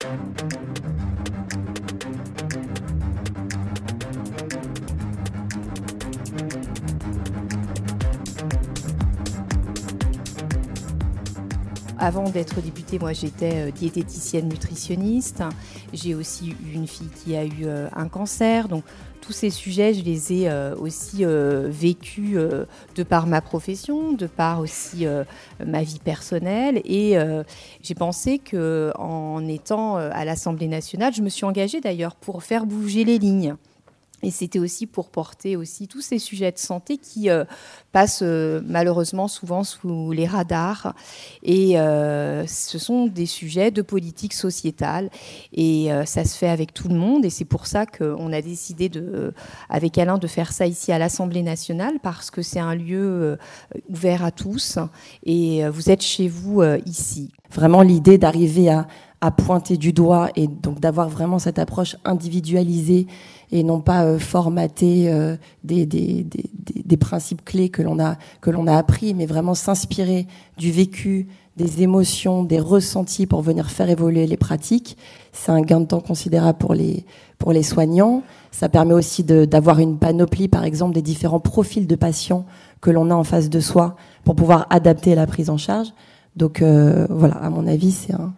Thank you. Avant d'être députée, moi j'étais euh, diététicienne nutritionniste. J'ai aussi eu une fille qui a eu euh, un cancer. Donc tous ces sujets, je les ai euh, aussi vécus de par ma profession, de par aussi ma vie personnelle. Et j'ai pensé que en étant à l'Assemblée nationale, je me suis engagée d'ailleurs pour faire bouger les lignes. Et c'était aussi pour porter aussi tous ces sujets de santé qui euh, passent euh, malheureusement souvent sous les radars. Et euh, ce sont des sujets de politique sociétale. Et ça se fait avec tout le monde. Et c'est pour ça qu'on a décidé de, avec Alain de faire ça ici à l'Assemblée nationale, parce que c'est un lieu ouvert à tous. Et vous êtes chez vous ici. Vraiment l'idée d'arriver à, à pointer du doigt et donc d'avoir vraiment cette approche individualisée et non pas euh, formater euh, des, des, des, des, principes clés que l'on a que l'on a appris, mais vraiment s'inspirer du vécu, des émotions, des ressentis pour venir faire évoluer les pratiques. C'est un gain de temps considérable pour les pour les soignants. Ça permet aussi d'avoir une panoplie, par exemple, des différents profils de patients que l'on a en face de soi pour pouvoir adapter la prise en charge. Donc euh, voilà, à mon avis, c'est un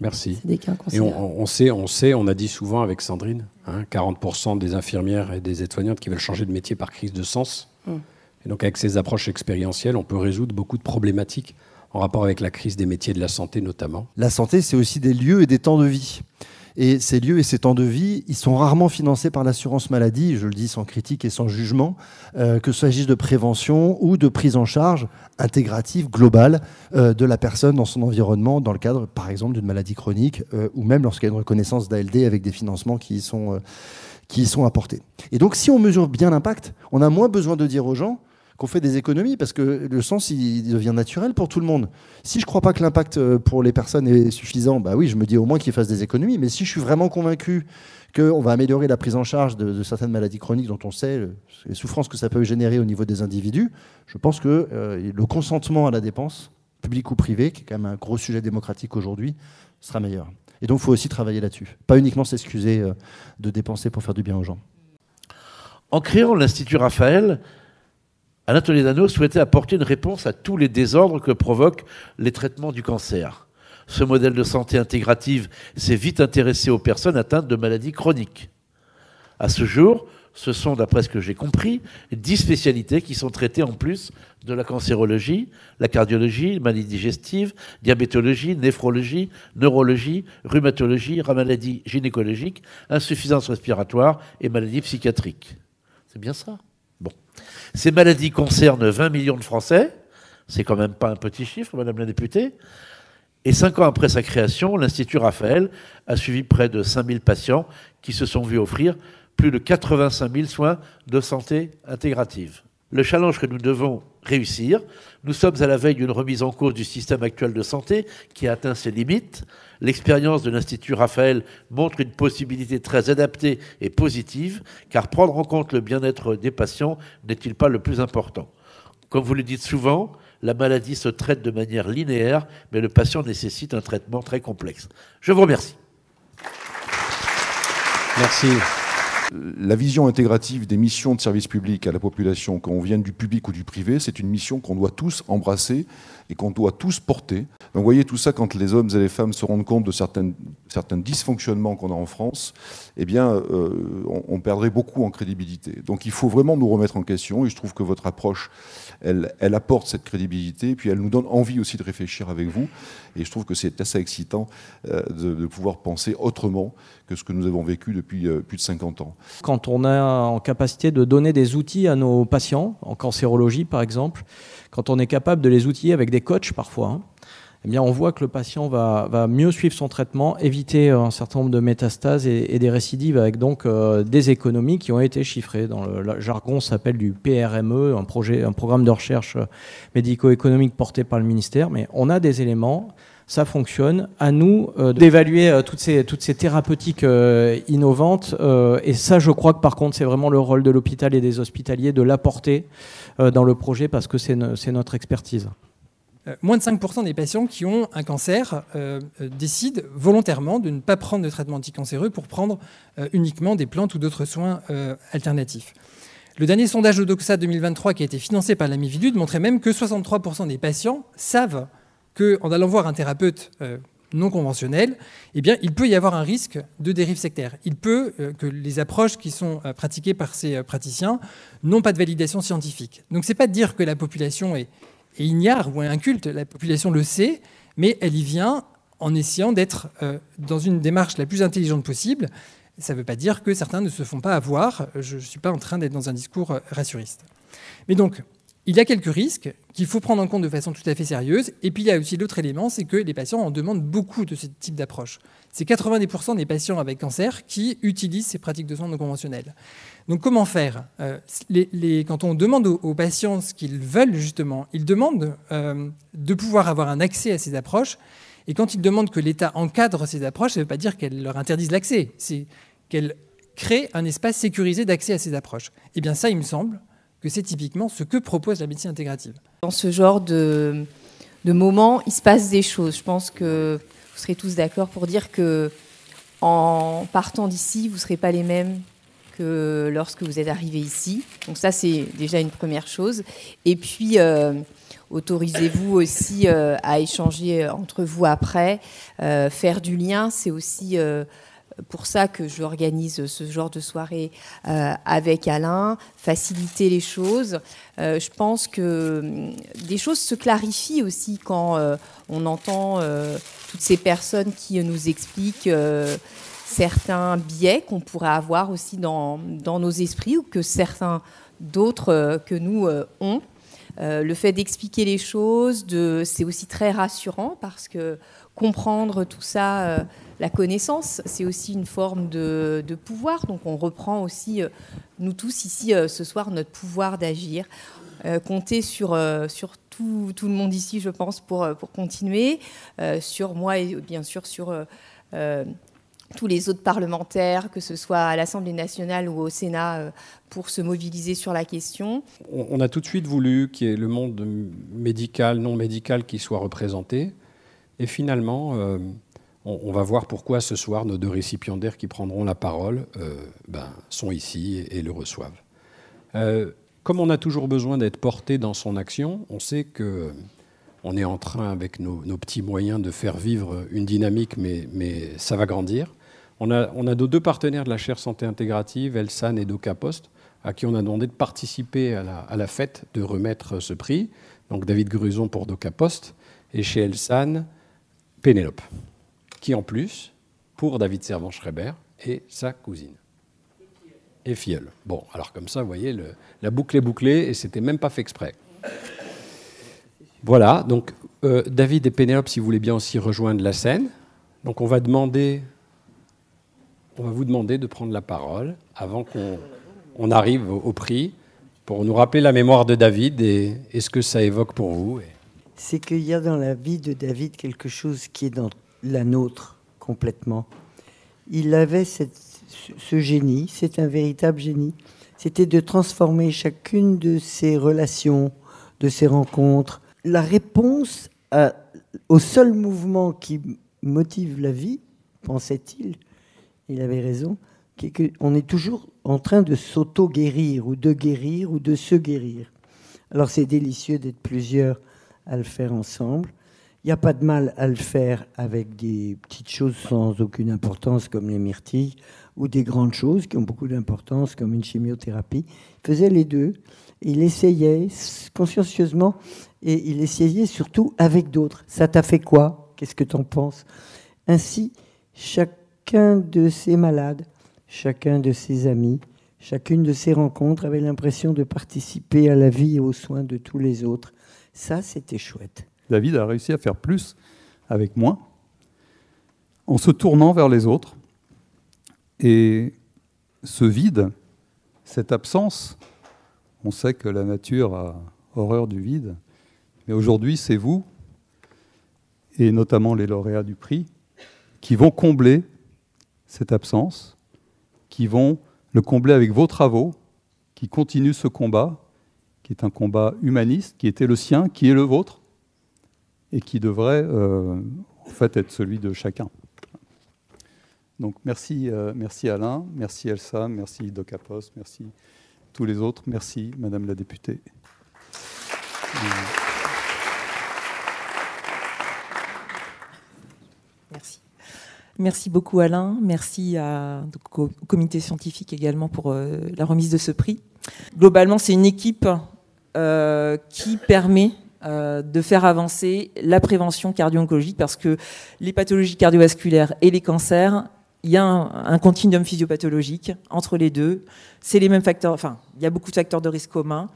Merci. Et on, sait, on sait, on a dit souvent avec Sandrine, 40% hein, des infirmières et des aides-soignantes qui veulent changer de métier par crise de sens. Mm. Et donc avec ces approches expérientielles, on peut résoudre beaucoup de problématiques en rapport avec la crise des métiers de la santé notamment. La santé, c'est aussi des lieux et des temps de vie. Et ces lieux et ces temps de vie, ils sont rarement financés par l'assurance maladie, je le dis sans critique et sans jugement, euh, que s'agisse de prévention ou de prise en charge intégrative, globale euh, de la personne dans son environnement, dans le cadre, par exemple, d'une maladie chronique, euh, ou même lorsqu'il y a une reconnaissance d'ALD avec des financements qui sont, qui y sont apportés. Et donc, si on mesure bien l'impact, on a moins besoin de dire aux gens, qu'on fait des économies parce que le sens il devient naturel pour tout le monde. Si je crois pas que l'impact euh, pour les personnes est suffisant, bah oui, je me dis au moins qu'ils fassent des économies. Mais si je suis vraiment convaincu qu'on va améliorer la prise en charge de, certaines maladies chroniques dont on sait les souffrances que ça peut générer au niveau des individus, je pense que euh, le consentement à la dépense, publique ou privée, qui est quand même un gros sujet démocratique aujourd'hui, sera meilleur. Et donc, il faut aussi travailler là-dessus. Pas uniquement s'excuser euh, de dépenser pour faire du bien aux gens. En créant l'Institut Raphaël, Alain Toledano souhaitait apporter une réponse à tous les désordres que provoquent les traitements du cancer. Ce modèle de santé intégrative s'est vite intéressé aux personnes atteintes de maladies chroniques. À ce jour, ce sont, d'après ce que j'ai compris, dix spécialités qui sont traitées en plus de la cancérologie, la cardiologie, maladies digestives, diabétologie, néphrologie, neurologie, rhumatologie, maladies gynécologiques, insuffisance respiratoire et maladies psychiatriques. C'est bien ça? Ces maladies concernent 20 millions de Français. C'est quand même pas un petit chiffre, Madame la députée. Et cinq ans après sa création, l'Institut Raphaël a suivi près de 5000 patients qui se sont vus offrir plus de 85 000 soins de santé intégrative. Le challenge que nous devons réussir, nous sommes à la veille d'une remise en cause du système actuel de santé qui a atteint ses limites. L'expérience de l'Institut Raphaël montre une possibilité très adaptée et positive, car prendre en compte le bien-être des patients n'est-il pas le plus important? Comme vous le dites souvent, la maladie se traite de manière linéaire, mais le patient nécessite un traitement très complexe. Je vous remercie. Merci la vision intégrative des missions de service public à la population, qu'on vienne du public ou du privé, c'est une mission qu'on doit tous embrasser et qu'on doit tous porter. Donc vous voyez tout ça, quand les hommes et les femmes se rendent compte de certains, dysfonctionnements qu'on a en France, eh bien, euh, on, perdrait beaucoup en crédibilité. Donc il faut vraiment nous remettre en question, et je trouve que votre approche, elle, elle apporte cette crédibilité, puis elle nous donne envie aussi de réfléchir avec vous, et je trouve que c'est assez excitant euh, de, pouvoir penser autrement que ce que nous avons vécu depuis euh, plus de 50 ans. Quand on a en capacité de donner des outils à nos patients, en cancérologie par exemple, quand on est capable de les outiller avec des coachs parfois, hein, eh bien, on voit que le patient va, mieux suivre son traitement, éviter euh, un certain nombre de métastases et, des récidives avec donc euh, des économies qui ont été chiffrées. Dans le, jargon, s'appelle du PRME, un, projet, un programme de recherche euh, médico-économique porté par le ministère. Mais on a des éléments, ça fonctionne. À nous d'évaluer toutes, ces, toutes ces thérapeutiques innovantes. et ça, je crois que par contre, c'est vraiment le rôle de l'hôpital et des hospitaliers de l'apporter dans le projet parce que c'est notre expertise. Moins de 5% des patients qui ont un cancer décident volontairement de ne pas prendre de traitement anticancéreux pour prendre uniquement des plantes ou d'autres soins alternatifs. Le dernier sondage Odoxa 2023 qui a été financé par la Mivilude montrait même que 63% des patients savent qu'en allant voir un thérapeute non conventionnel, eh bien, il peut y avoir un risque de dérive sectaire. Il peut euh, que les approches qui sont euh, pratiquées par ces euh, praticiens n'ont pas de validation scientifique. Donc, ce n'est pas de dire que la population est, est, ignare ou inculte, la population le sait, mais elle y vient en essayant d'être dans une démarche la plus intelligente possible. Ça ne veut pas dire que certains ne se font pas avoir. Je ne suis pas en train d'être dans un discours rassuriste. Mais donc, il y a quelques risques qu'il faut prendre en compte de façon tout à fait sérieuse. Et puis il y a aussi l'autre élément, c'est que les patients en demandent beaucoup de ce type d'approche. C'est 90% des patients avec cancer qui utilisent ces pratiques de soins non conventionnelles. Donc comment faire euh, Quand on demande aux, patients ce qu'ils veulent justement, ils demandent euh, de pouvoir avoir un accès à ces approches. Et quand ils demandent que l'État encadre ces approches, ça ne veut pas dire qu'elle leur interdise l'accès, c'est qu'elle crée un espace sécurisé d'accès à ces approches. Et eh bien ça, il me semble, que c'est typiquement ce que propose la médecine intégrative. Dans ce genre de, de moment, il se passe des choses. Je pense que vous serez tous d'accord pour dire que en partant d'ici, vous ne serez pas les mêmes que lorsque vous êtes arrivé ici. Donc ça, c'est déjà une première chose. Et puis, euh, autorisez-vous aussi euh, à échanger entre vous après. Euh, faire du lien, c'est aussi pour ça que j'organise ce genre de soirée euh, avec Alain, faciliter les choses. Euh, je pense que hum, des choses se clarifient aussi quand euh, on entend toutes ces personnes qui nous expliquent certains biais qu'on pourrait avoir aussi dans, dans, nos esprits ou que certains d'autres que nous ont. le fait d'expliquer les choses, c'est aussi très rassurant parce que comprendre tout ça la connaissance, c'est aussi une forme de, pouvoir. Donc on reprend aussi, euh, nous tous ici euh, ce soir, notre pouvoir d'agir. Euh, compter sur, sur tout, le monde ici, je pense, pour, pour continuer, sur moi et bien sûr sur tous les autres parlementaires, que ce soit à l'Assemblée nationale ou au Sénat, pour se mobiliser sur la question. On a tout de suite voulu qu'il y ait le monde médical, non médical qui soit représenté. Et finalement, on, va voir pourquoi ce soir nos deux récipiendaires qui prendront la parole euh, ben, sont ici et, le reçoivent. Euh, comme on a toujours besoin d'être porté dans son action, on sait que on est en train, avec nos, petits moyens, de faire vivre une dynamique, mais, ça va grandir. On a, nos deux partenaires de la chaire santé intégrative, Elsan et DocaPost, à qui on a demandé de participer à la, à la, fête, de remettre ce prix. Donc David Gruson pour DocaPost et chez Elsan, Pénélope qui en plus, pour David Servan-Schreiber, est sa cousine. Et filleule. Bon, alors comme ça, vous voyez, la boucle est bouclée et c'était même pas fait exprès. Voilà, donc euh, David et Pénélope, si vous voulez bien aussi rejoindre la scène. Donc on va demander, on va vous demander de prendre la parole avant qu'on arrive au, prix pour nous rappeler la mémoire de David et, et ce que ça évoque pour vous. C'est qu'il y a dans la vie de David quelque chose qui est dans la nôtre complètement. Il avait ce génie, c'est un véritable génie, c'était de transformer chacune de ses relations, de ses rencontres, la réponse au seul mouvement qui motive la vie, pensait-il, il avait raison, qu'on est toujours en train de s'auto-guérir ou de guérir ou de se guérir. Alors c'est délicieux d'être plusieurs à le faire ensemble. Il n'y a pas de mal à le faire avec des petites choses sans aucune importance comme les myrtilles ou des grandes choses qui ont beaucoup d'importance comme une chimiothérapie. Il faisait les deux. Il essayait consciencieusement et il essayait surtout avec d'autres. Ça t'a fait quoi? Qu'est-ce que tu en penses? Ainsi, chacun de ses malades, chacun de ses amis, chacune de ses rencontres avait l'impression de participer à la vie et aux soins de tous les autres. Ça, c'était chouette. David a réussi à faire plus avec moins, en se tournant vers les autres. Et ce vide, cette absence, on sait que la nature a horreur du vide, mais aujourd'hui c'est vous, et notamment les lauréats du prix, qui vont combler cette absence, qui vont le combler avec vos travaux, qui continuent ce combat, qui est un combat humaniste, qui était le sien, qui est le vôtre, et qui devrait en fait être celui de chacun. Donc merci, merci Alain, merci Elsa, merci Docapos, merci tous les autres, merci Madame la députée. Merci. Merci beaucoup Alain, merci au comité scientifique également pour euh, la remise de ce prix. Globalement, c'est une équipe euh, qui permet euh, de faire avancer la prévention cardio-oncologique parce que les pathologies cardiovasculaires et les cancers, il y a un, continuum physiopathologique entre les deux. C'est les mêmes facteurs, enfin, il y a beaucoup de facteurs de risque communs.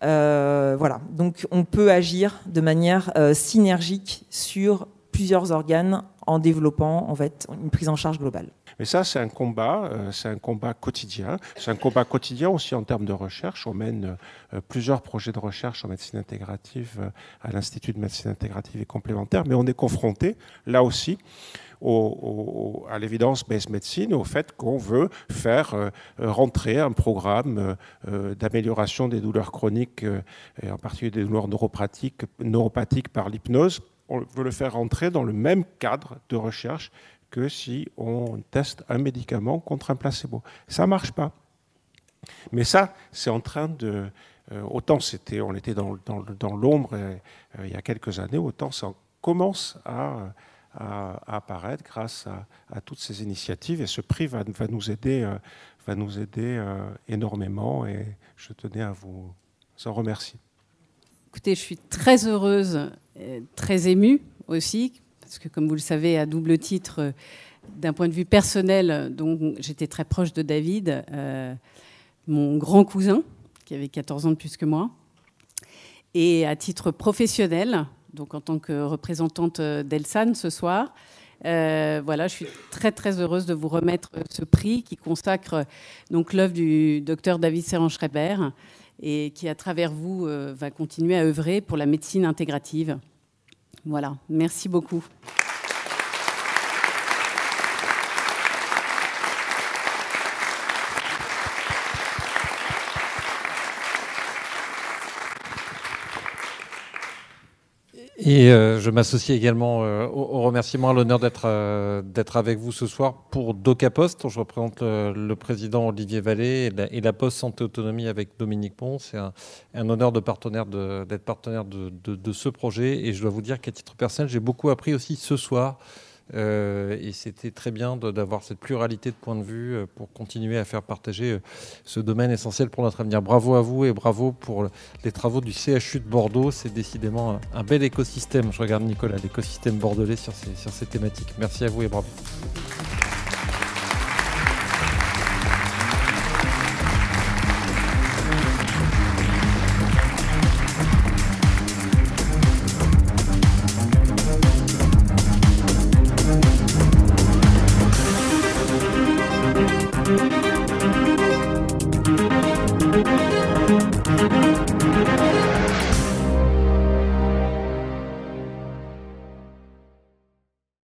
voilà, donc on peut agir de manière synergique sur plusieurs organes en développant en fait une prise en charge globale. Mais ça, c'est un combat, euh, c'est un combat quotidien. C'est un combat quotidien aussi en termes de recherche. On mène euh, plusieurs projets de recherche en médecine intégrative euh, à l'Institut de médecine intégrative et complémentaire, mais on est confronté, là aussi, à l'évidence base médecine, au fait qu'on veut faire rentrer un programme d'amélioration des douleurs chroniques, et en particulier des douleurs neuropathiques par l'hypnose on veut le faire rentrer dans le même cadre de recherche que si on teste un médicament contre un placebo. Ça ne marche pas. Mais ça, c'est en train de... Euh, autant c'était, on était dans, l'ombre euh, il y a quelques années, autant ça commence à, apparaître grâce à, toutes ces initiatives. Et ce prix va, nous aider, euh, va nous aider énormément. Et je tenais à vous en remercier. Écoutez, je suis très heureuse, très émue aussi, parce que comme vous le savez, à double titre, euh, d'un point de vue personnel, donc j'étais très proche de David, euh, mon grand cousin, qui avait 14 ans de plus que moi. Et à titre professionnel, donc en tant que représentante d'Elsan ce soir, euh, voilà, je suis très très heureuse de vous remettre ce prix qui consacre donc l'œuvre du docteur David Serran-Schreiber et qui, à travers vous, euh, va continuer à œuvrer pour la médecine intégrative. Voilà, merci beaucoup. Et euh, je m'associe également euh, au, remerciement, à l'honneur d'être euh, d'être avec vous ce soir pour DocaPost. Je représente le, président Olivier Vallée et la, Poste Santé Autonomie avec Dominique Pont. C'est un, honneur d'être partenaire, de, partenaire de, de, ce projet. Et je dois vous dire qu'à titre personnel, j'ai beaucoup appris aussi ce soir euh, et c'était très bien d'avoir cette pluralité de points de vue euh, pour continuer à faire partager euh, ce domaine essentiel pour notre avenir. Bravo à vous et bravo pour les travaux du CHU de Bordeaux. C'est décidément un bel écosystème. Je regarde Nicolas, l'écosystème bordelais sur ces, sur ces thématiques. Merci à vous et bravo.